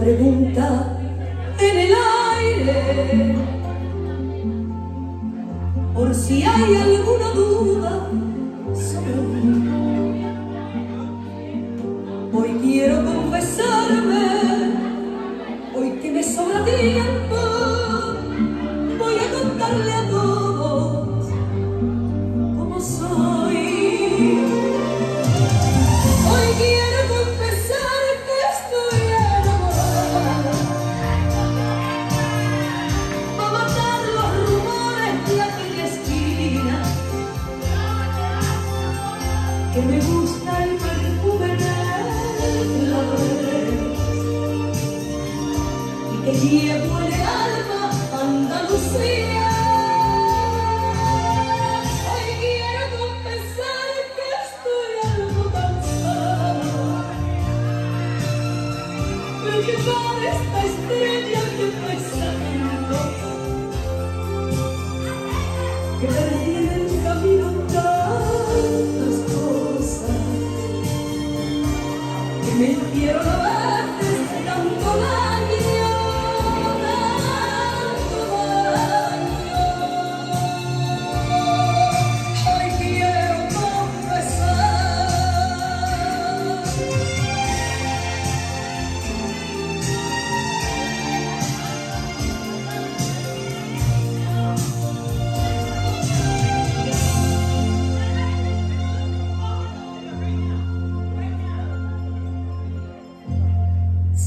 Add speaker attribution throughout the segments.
Speaker 1: pregunta en el aire. Por si hay alguna duda Hoy quiero confesarme, hoy que me sobra tiempo, que me gusta el perfume de la y que llevo el alma Andalucía. Hoy quiero confesar que estoy algo cansada de llevar esta estrella que pesa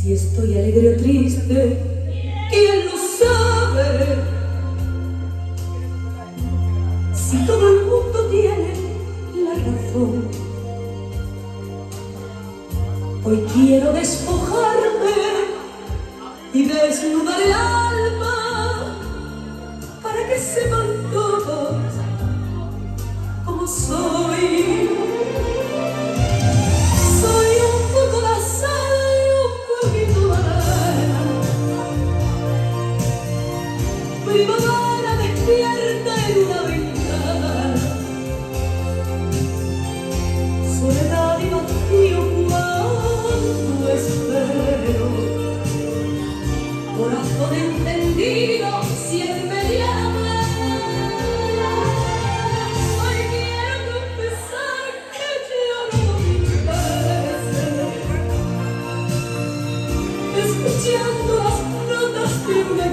Speaker 1: Si estoy alegre o triste, ¿quién lo sabe? Si todo el mundo tiene la razón. Hoy quiero despojarme y desnudar el alma para que sepan Primavera despierta en una ventana. Soledad y vacío cuando espero. Corazón entendido siempre llama. Hoy quiero confesar que lloro mil veces, escuchando las notas de una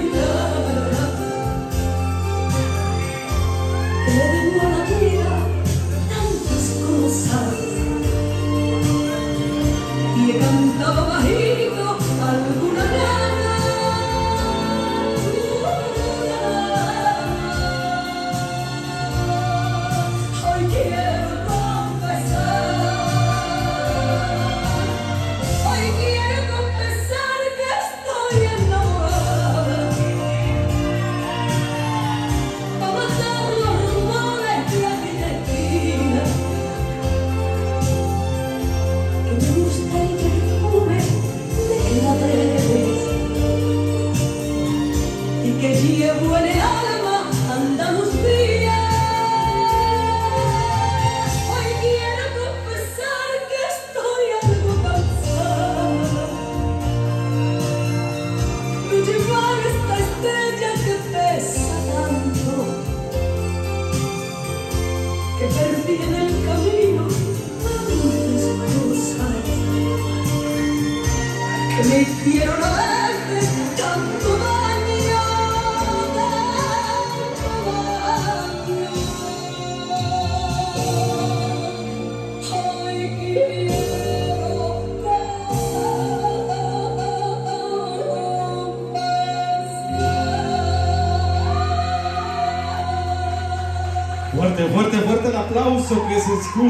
Speaker 2: Fuerte, fuerte, fuerte el aplauso que se escucha.